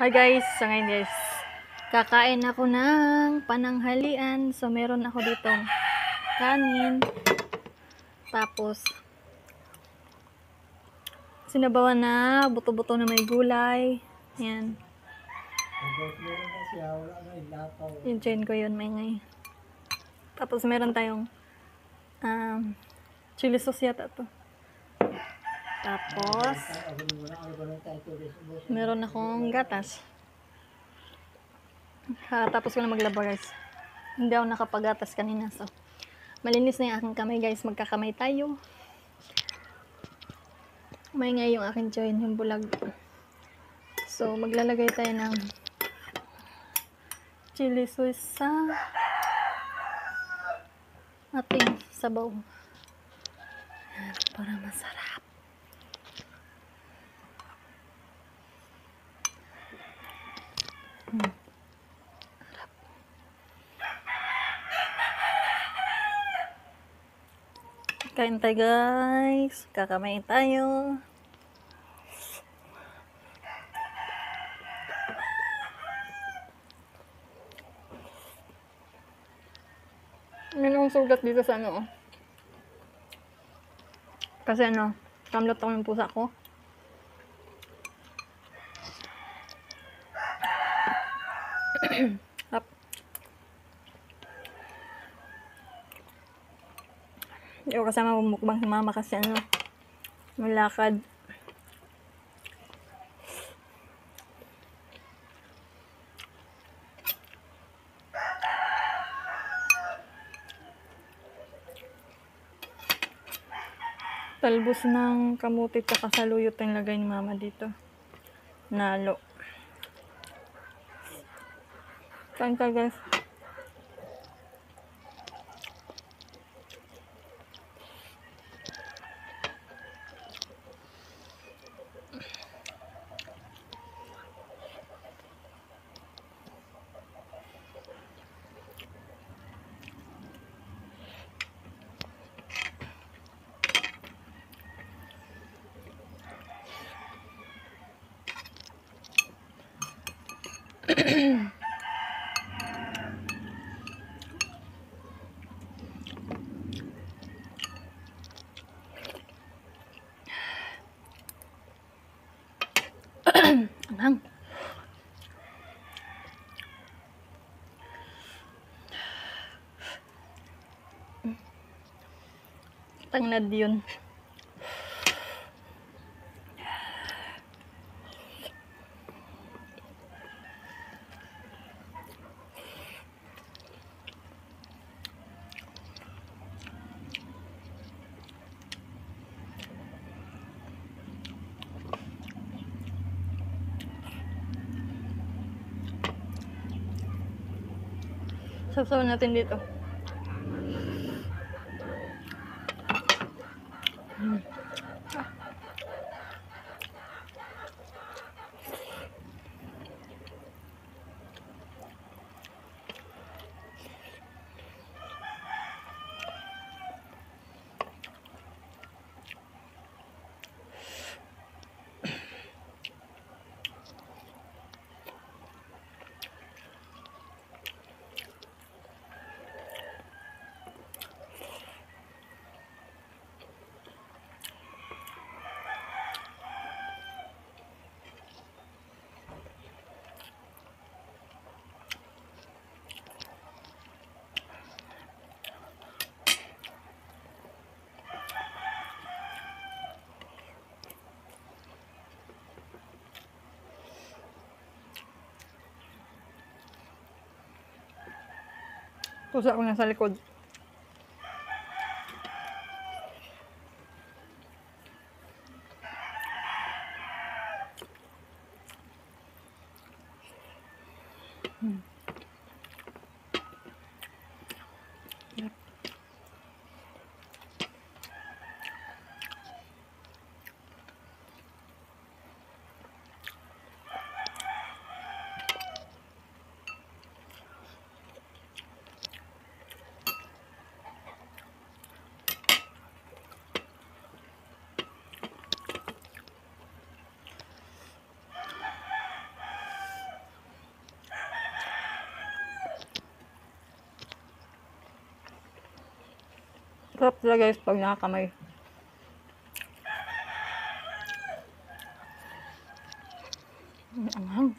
Hi guys, so ngayon guys, kakain ako ng pananghalian. So meron ako ditong kanin, tapos sinabawan na buto-buto na may gulay. Yan, chain ko yun may ngay. Tapos meron tayong um, chili sauce yata to. Tapos, Ako mo na, ako na tayo tuloy sa buso. meron akong gatas. Ha, tapos ko na maglaba guys. Hindi ako nakapagatas kanina. So, malinis na yung aking kamay guys. Magkakamay tayo. May nga yung aking join, yung bulag. So, maglalagay tayo ng chili sauce sa ating sabaw. Para masarap. Kain tayo guys. Kakamain tayo. Yan ang sugat dito sa ano. oh. Kasi ano, kamlot ako ng pusa ko. Hindi ko kasama bumukbang si mama kasi ano, malakad. Talbos ng kamuti at saluyot ang lagay ni mama dito. Nalo. Tayo guys. Anghang. Tangnad yun. Sasaw natin dito. Pusa ko na sa likod. Hmm. Yep. Sarap talaga guys pag nakakamay. Ang anghang.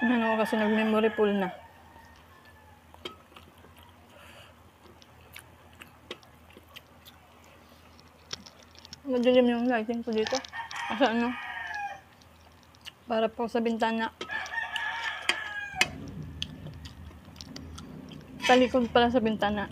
Ano kasi nag-memory pool na. Madilim yung lighting ko dito. Kasi ano, para po sa bintana. Talikod pala sa bintana.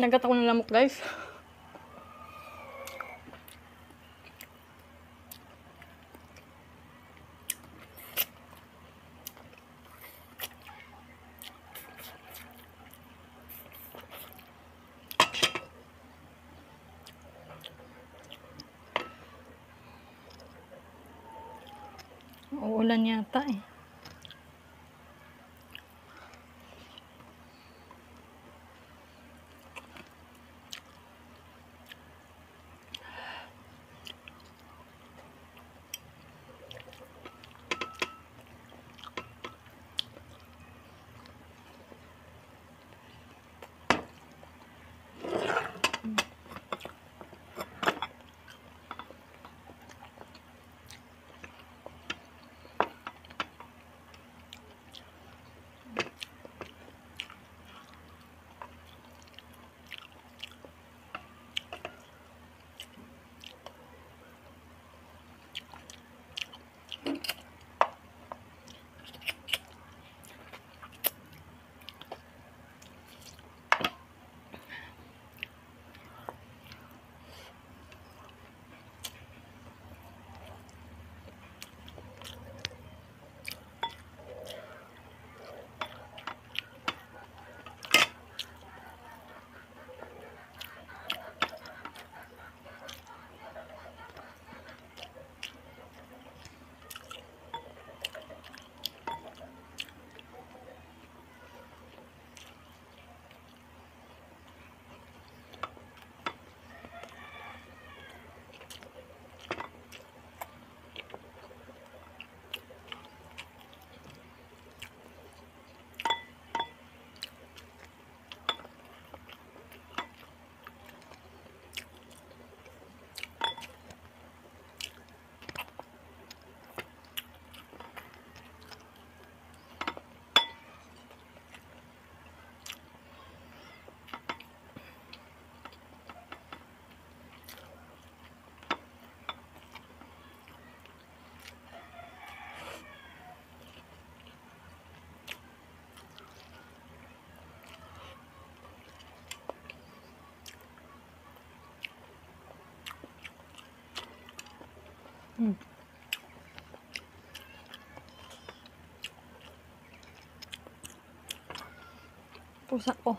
Nagat ako ng lamok guys. Uulan yata eh. Pusa ko.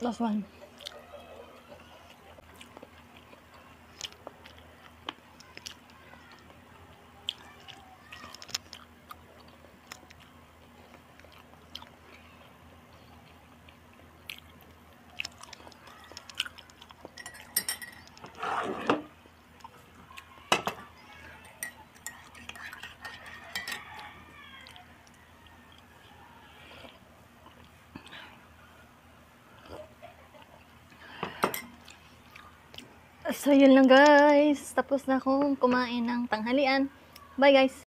Last one. So, yun lang guys. Tapos na akong kumain ng tanghalian. Bye guys!